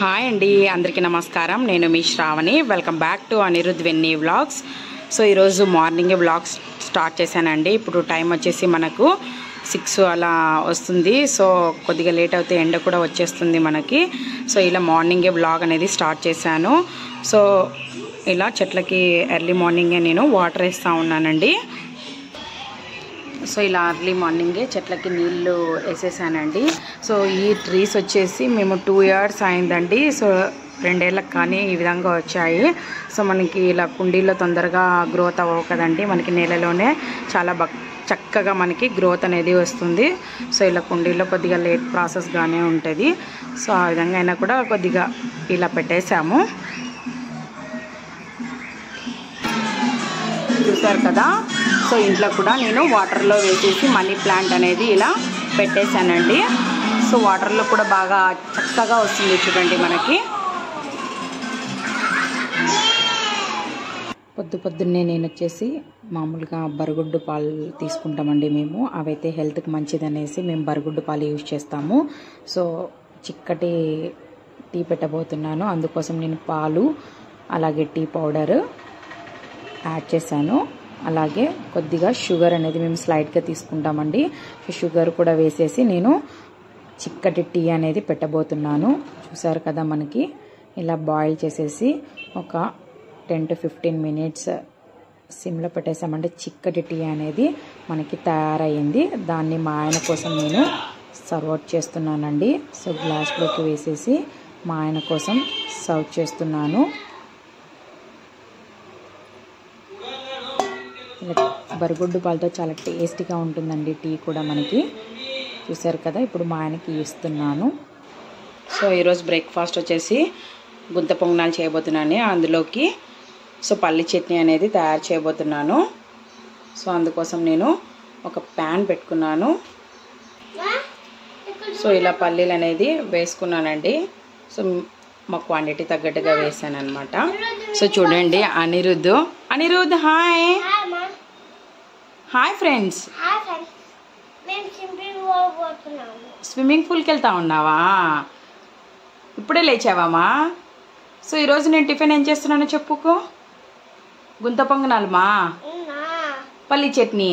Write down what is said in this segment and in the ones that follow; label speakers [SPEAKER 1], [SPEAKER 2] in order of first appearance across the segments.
[SPEAKER 1] Hi అండి అందరికీ నమస్కారం. నేను మీ Sravani. Welcome back to Anirudh Venny vlogs so ఈరోజు మార్నింగే వ్లాగ్స్ స్టార్ట్ చేశానండి. ఇప్పుడు టైం వచ్చేసి మనకు సిక్స్ అలా వస్తుంది. సో కొద్దిగా లేట్ అవుతే ఎండ కూడా వచ్చేస్తుంది మనకి. సో ఇలా మార్నింగే వ్లాగ్ అనేది స్టార్ట్ చేశాను. సో ఇలా చెట్లకి ఎర్లీ మార్నింగే నేను వాటర్ వేస్తూ ఉన్నానండి. సో ఇలా అర్లీ మార్నింగే చెట్లకి నీళ్ళు వేసేసానండి. సో ఈ ట్రీస్ వచ్చేసి మేము టూ ఇయర్స్ అయిందండి. సో రెండేళ్ళకి కానీ ఈ విధంగా వచ్చాయి. సో మనకి ఇలా కుండీలో తొందరగా గ్రోత్ అవ్వవు కదండి. మనకి నేలలోనే చాలా బక్ చక్కగా మనకి గ్రోత్ అనేది వస్తుంది. సో ఇలా కుండీలో కొద్దిగా లేట్ ప్రాసెస్గానే ఉంటుంది. సో ఆ విధంగా అయినా కూడా కొద్దిగా ఇలా పెట్టేశాము. చూసారు కదా? సో ఇంట్లో కూడా నేను వాటర్లో వేసేసి మనీ ప్లాంట్ అనేది ఇలా పెట్టేశానండి. సో వాటర్లో కూడా బాగా చక్కగా వస్తుంది చూడండి మనకి. పొద్దు పొద్దున్నే నేను వచ్చేసి మామూలుగా బరుగుడ్డు పాలు తీసుకుంటామండి మేము. అవైతే హెల్త్కి మంచిదనేసి మేము బరుగుడ్డు పాలు యూజ్ చేస్తాము. సో చిక్కటి టీ పెట్టబోతున్నాను. అందుకోసం నేను పాలు అలాగే టీ పౌడర్ యాడ్ చేశాను. అలాగే కొద్దిగా షుగర్ అనేది మేము స్లైడ్గా తీసుకుంటామండి. షుగర్ కూడా వేసేసి నేను చిక్కటి టీ అనేది పెట్టబోతున్నాను. చూసారు కదా మనకి? ఇలా బాయిల్ చేసేసి ఒక టెన్ టు ఫిఫ్టీన్ మినిట్స్ సిమ్లో పెట్టేసామంటే చిక్కటి టీ అనేది మనకి తయారయ్యింది. దాన్ని మా ఆయన కోసం నేను సర్వ్ అవుట్ చేస్తున్నానండి. సో గ్లాస్లోకి వేసేసి మా ఆయన కోసం సర్వ్ చేస్తున్నాను. బరుగుడ్డు పాలతో చాలా టేస్టీగా ఉంటుందండి టీ కూడా మనకి. చూసారు కదా ఇప్పుడు మా ఆయనకి ఇస్తున్నాను. సో ఈరోజు బ్రేక్ఫాస్ట్ వచ్చేసి గుంత పొంగనాలు చేయబోతున్నాను. అందులోకి సో పల్లి చట్నీ అనేది తయారు చేయబోతున్నాను. సో అందుకోసం నేను ఒక ప్యాన్ పెట్టుకున్నాను. సో ఇలా పల్లీలు అనేది వేసుకున్నానండి. సో మా క్వాంటిటీ తగ్గట్టుగా వేసాను అనమాట సో చూడండి Anirudh. Anirudh hi. Hi friends swimming పూల్కి వెళ్తా ఉన్నావా? ఇప్పుడే లేచావామా? సో ఈరోజు నేను టిఫిన్ ఏం చేస్తున్నానో చెప్పుకో. గుంత పొంగనాలమా? పల్లి చట్నీ.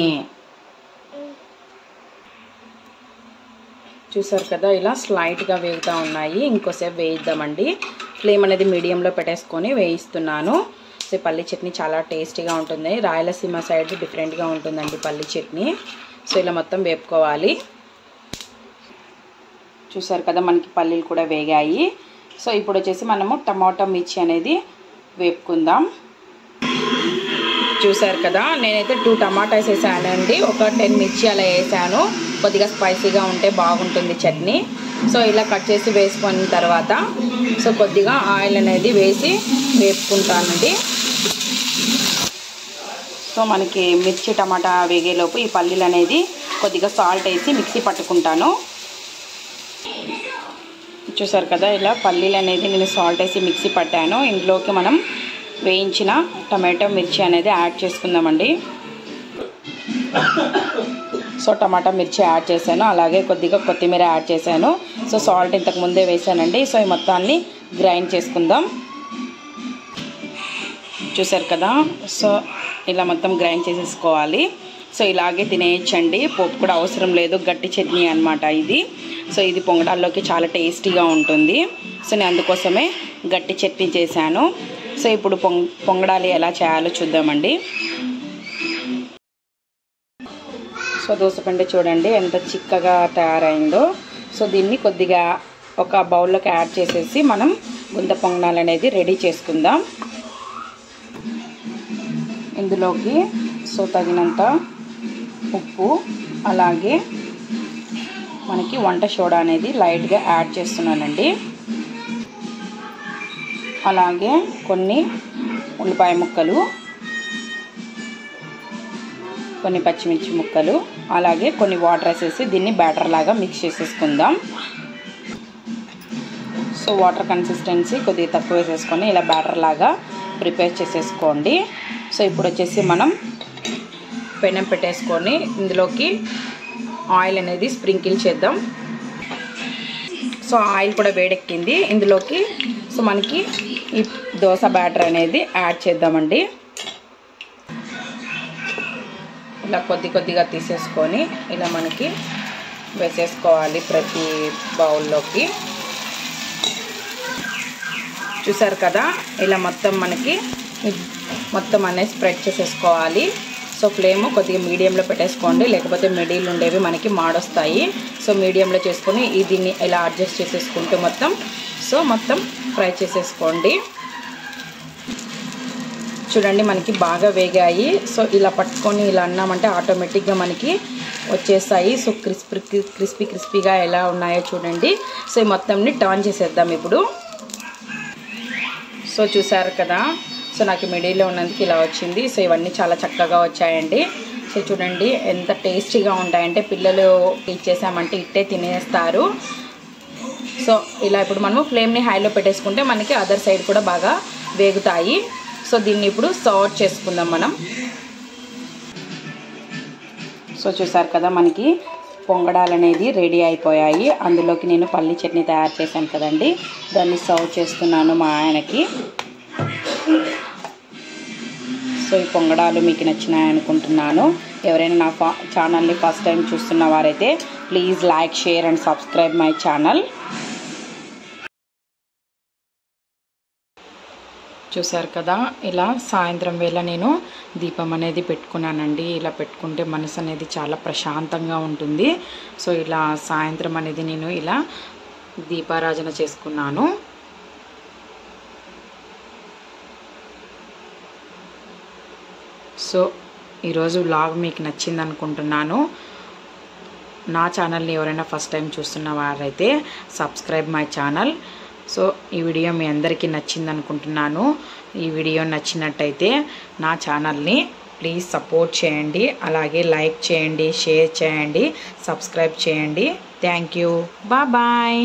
[SPEAKER 1] చూసారు కదా ఇలా స్లైట్గా వేగుతూ ఉన్నాయి. ఇంకోసేపు వేయిద్దామండి. ఫ్లేమ్ అనేది మీడియంలో పెట్టేసుకొని వేయిస్తున్నాను. సో పల్లి చట్నీ చాలా టేస్టీగా ఉంటుంది. రాయలసీమ సైడ్ డిఫరెంట్గా ఉంటుందండి పల్లి చట్నీ. సో ఇలా మొత్తం వేపుకోవాలి. చూసారు కదా మనకి పల్లీలు కూడా వేగాయి. సో ఇప్పుడు వచ్చేసి మనము టమాటా మిర్చి అనేది వేపుకుందాం. చూసారు కదా నేనైతే టూ టమాటాస్ వేసానండి. ఒక టెన్ మిర్చి అలా వేసాను. కొద్దిగా స్పైసీగా ఉంటే బాగుంటుంది చట్నీ. సో ఇలా కట్ చేసి వేసుకున్న తర్వాత సో కొద్దిగా ఆయిల్ అనేది వేసి వేపుకుంటానండి. సో మనకి మిర్చి టమాటా వేగేలోపు ఈ పల్లీలు అనేది కొద్దిగా సాల్ట్ వేసి మిక్సీ పట్టుకుంటాను. చూసారు కదా ఇలా పల్లీలు అనేది నేను సాల్ట్ వేసి మిక్సీ పట్టాను. ఇందులోకి మనం వేయించిన టమాటో మిర్చి అనేది యాడ్ చేసుకుందామండి. సో టమాటా మిర్చి యాడ్ చేశాను. అలాగే కొద్దిగా కొత్తిమీర యాడ్ చేశాను. సో సాల్ట్ ఇంతకు ముందే వేసానండి సో ఈ మొత్తాన్ని గ్రైండ్ చేసుకుందాం. చూసారు కదా? సో ఇలా మొత్తం గ్రైండ్ చేసేసుకోవాలి. సో ఇలాగే తినేయచ్చండి. పోపు కూడా అవసరం లేదు. గట్టి చట్నీ అనమాట ఇది. సో ఇది పొంగడాల్లోకి చాలా టేస్టీగా ఉంటుంది. సో నేను అందుకోసమే గట్టి చట్నీ చేశాను. సో ఇప్పుడు పొంగ పొంగడాలు ఎలా చేయాలో చూద్దామండి. సో దోసపిండి చూడండి ఎంత చిక్కగా తయారైందో. సో దీన్ని కొద్దిగా ఒక బౌల్లోకి యాడ్ చేసేసి మనం గుంత పొంగనాలు అనేది రెడీ చేసుకుందాం. ఇందులోకి సో తగినంత ఉప్పు అలాగే మనకి వంట సోడా అనేది లైట్గా యాడ్ చేస్తున్నానండి. అలాగే కొన్ని ఉల్లిపాయ ముక్కలు కొన్ని పచ్చిమిర్చి ముక్కలు అలాగే కొన్ని వాటర్ వేసేసి దీన్ని బ్యాటర్ లాగా మిక్స్ చేసేసుకుందాం. సో వాటర్ కన్సిస్టెన్సీ కొద్దిగా తక్కువ వేసేసుకొని ఇలా బ్యాటర్ లాగా ప్రిపేర్ చేసేసుకోండి. సో ఇప్పుడు వచ్చేసి మనం పెనం పెట్టేసుకొని ఇందులోకి ఆయిల్ అనేది స్ప్రింకిల్ చేద్దాం. సో ఆయిల్ కూడా వేడెక్కింది. ఇందులోకి సో మనకి ఈ దోశ బ్యాటర్ అనేది యాడ్ చేద్దామండి. ఇలా కొద్ది కొద్దిగా తీసేసుకొని ఇలా మనకి వేసేసుకోవాలి ప్రతి బౌల్లోకి. చూసారు కదా? ఇలా మొత్తం మనకి మొత్తం అనేది స్ప్రెడ్ చేసేసుకోవాలి. సో ఫ్లేమ్ కొద్దిగా మీడియంలో పెట్టేసుకోండి. లేకపోతే మిడిల్ ఉండేవి మనకి మాడొస్తాయి. సో మీడియంలో చేసుకొని దీన్ని ఇలా అడ్జస్ట్ చేసేసుకుంటూ మొత్తం. సో మొత్తం ఫ్రై చేసేసుకోండి. చూడండి మనకి బాగా వేగాయి. సో ఇలా పట్టుకొని ఇలా అన్నామంటే ఆటోమేటిక్గా మనకి వచ్చేస్తాయి. సో క్రిస్పీ క్రిస్పీ క్రిస్పీగా ఎలా ఉన్నాయో చూడండి. సో ఈ మొత్తంని టర్న్ చేసేద్దాం ఇప్పుడు. సో చూసారు కదా? సో నాకు మిడిల్లో ఉన్నందుకు ఇలా వచ్చింది. సో ఇవన్నీ చాలా చక్కగా వచ్చాయండి. సో చూడండి ఎంత టేస్టీగా ఉంటాయంటే పిల్లలు ఇచ్చేసామంటే ఇట్టే తినేస్తారు. సో ఇలా ఇప్పుడు మనము ఫ్లేమ్ని హైలో పెట్టేసుకుంటే మనకి అదర్ సైడ్ కూడా బాగా వేగుతాయి. సో దీన్ని ఇప్పుడు సర్వ్ చేసుకుందాం మనం. సో చూసారు కదా మనకి పొంగడాలు అనేది రెడీ అయిపోయాయి. అందులోకి నేను పల్లి చట్నీ తయారు చేశాను కదండి. దాన్ని సర్వ్ చేస్తున్నాను మా ఆయనకి. సో ఈ పొంగడాలు మీకు నచ్చినాయి అనుకుంటున్నాను. ఎవరైనా నా ఫా ఛానల్ని ఫస్ట్ టైం చూస్తున్న వారైతే please like share and subscribe my channel. చూసారు కదా ఇలా సాయంత్రం వేళ నేను దీపం అనేది పెట్టుకున్నానండి. ఇలా పెట్టుకుంటే మనసు అనేది చాలా ప్రశాంతంగా ఉంటుంది. సో ఇలా సాయంత్రం అనేది నేను ఇలా దీపారాజన చేసుకున్నాను. సో ఈరోజు బ్లాగ్ మీకు నచ్చింది అనుకుంటున్నాను నా ఛానల్ని ఎవరైనా ఫస్ట్ టైం చూస్తున్న వారైతే సబ్స్క్రైబ్ మై ఛానల్. సో ఈ వీడియో మీ అందరికీ నచ్చింది అనుకుంటున్నాను ఈ వీడియో నచ్చినట్టయితే నా ఛానల్ని ప్లీజ్ సపోర్ట్ చేయండి. అలాగే లైక్ చేయండి షేర్ చేయండి సబ్స్క్రైబ్ చేయండి. Thank you. బాయ్.